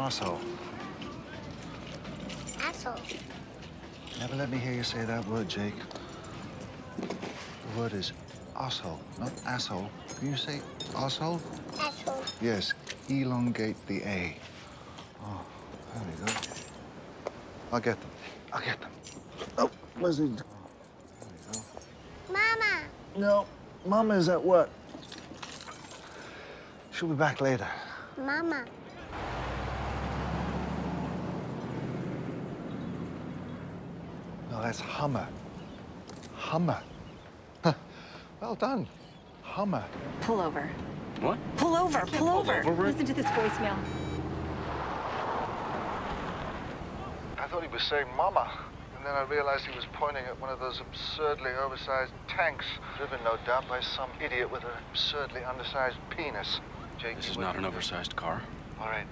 Arsehole. Asshole. Never let me hear you say that word, Jake. The word is asshole, not asshole. Can you say asshole? Asshole. Yes, elongate the A. Oh, there we go. I'll get them. I'll get them. Oh, where's the... There we go. Mama. No, Mama's at work. She'll be back later. Mama. No, that's Hummer. Hummer. Huh. Well done. Hummer. Pull over. What? Pull over. Pull, over. over, Listen to this voicemail. I thought he was saying Mama. And then I realized he was pointing at one of those absurdly oversized tanks, driven, no doubt, by some idiot with an absurdly undersized penis. Jake, This is not an oversized car. All right,